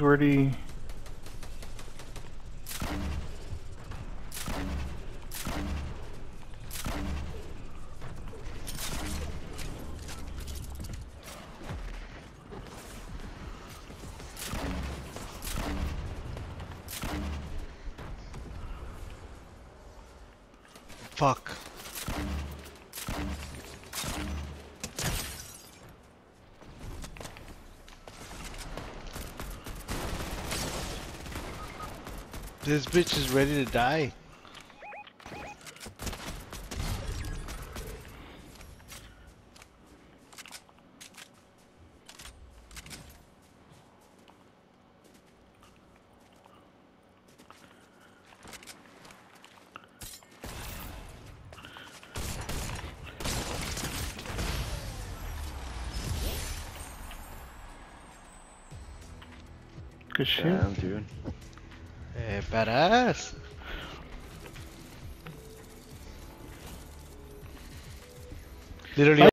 already... Fuck. This bitch is ready to die. Good shit. Damn, dude. Eh, badass. Literally